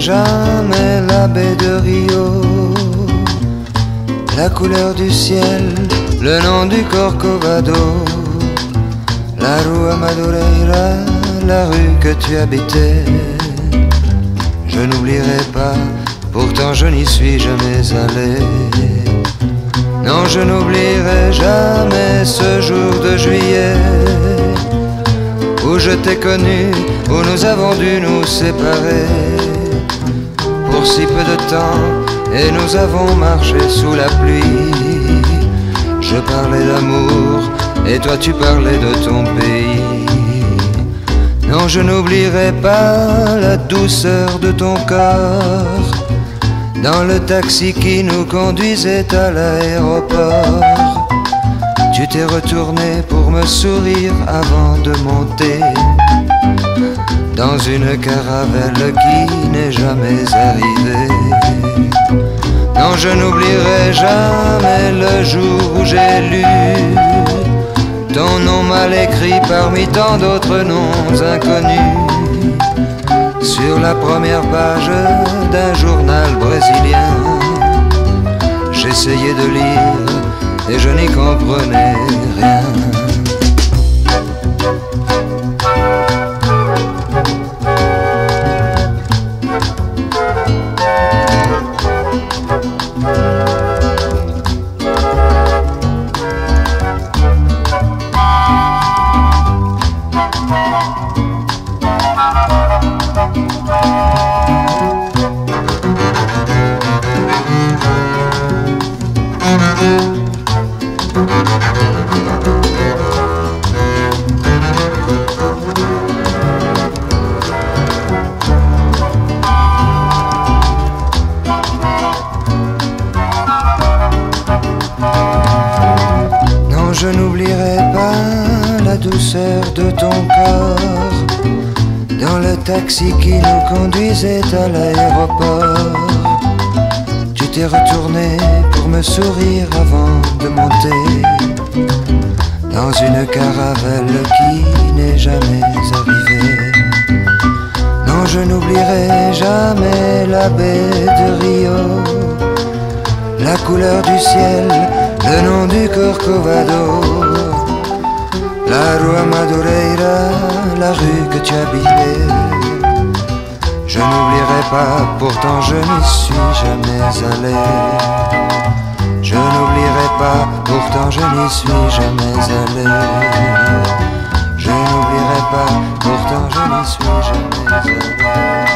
jamais la baie de Rio. La couleur du ciel, le nom du Corcovado. La rue Madureira, la rue que tu habitais. Je n'oublierai pas, pourtant je n'y suis jamais allé. Non, je n'oublierai jamais ce jour de juillet je t'ai connu, où nous avons dû nous séparer pour si peu de temps et nous avons marché sous la pluie. Je parlais d'amour et toi tu parlais de ton pays. Non, je n'oublierai pas la douceur de ton corps dans le taxi qui nous conduisait à l'aéroport. T'es retourné pour me sourire avant de monter dans une caravelle qui n'est jamais arrivée. Non, je n'oublierai jamais le jour où j'ai lu ton nom mal écrit parmi tant d'autres noms inconnus sur la première page d'un journal brésilien. J'essayais de lire et je n'y comprenais rien. Je n'oublierai pas la douceur de ton corps dans le taxi qui nous conduisait à l'aéroport. Retourné pour me sourire avant de monter dans une caravelle qui n'est jamais arrivée. Non, je n'oublierai jamais la baie de Rio, la couleur du ciel, le nom du Corcovado, la rue Madureira, la rue que tu habitais. Je n'oublierai pas, pourtant je n'y suis jamais allé. Je n'oublierai pas, pourtant je n'y suis jamais allé. Je n'oublierai pas, pourtant je n'y suis jamais